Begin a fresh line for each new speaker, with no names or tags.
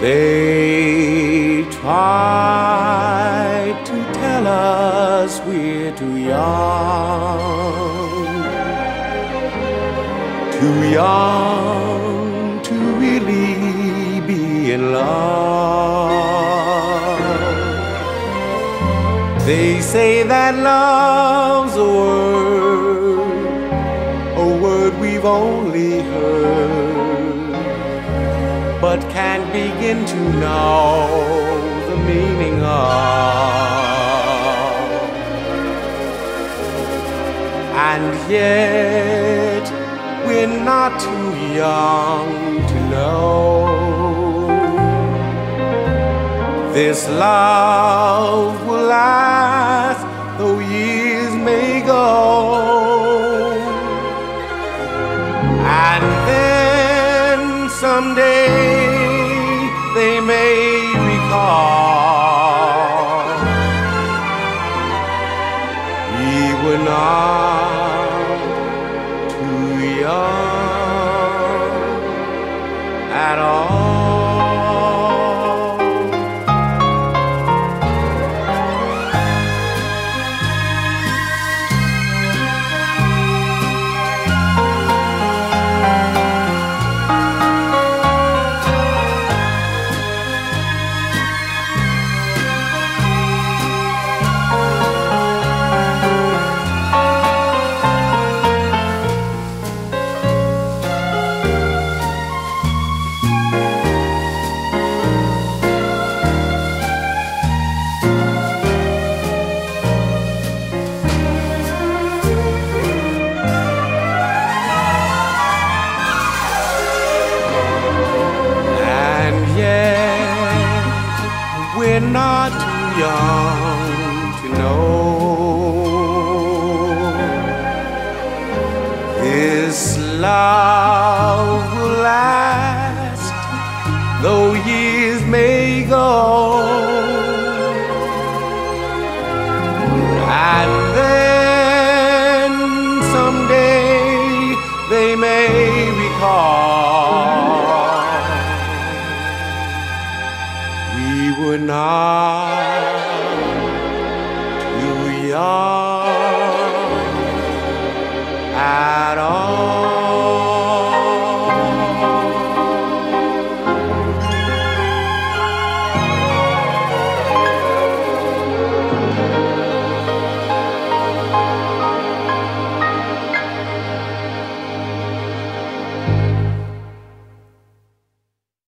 They try to tell us we're too young, too young to really be in love. They say that love's a word, a word we've only heard but can't begin to know the meaning of. And yet, we're not too young to know. This love will last, though years may go. And someday they may recall we were not too young at all. Not too young to know this love will last, though years may go. And then someday they may recall young at all.